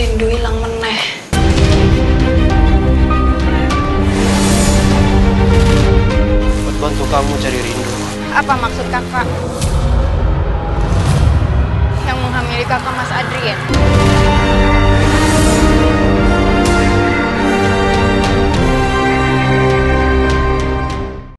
rindu ilang meneh. Bantu kamu cari rindu. Apa maksud kakak? Yang menghamili kakak Mas Adrian? Ya?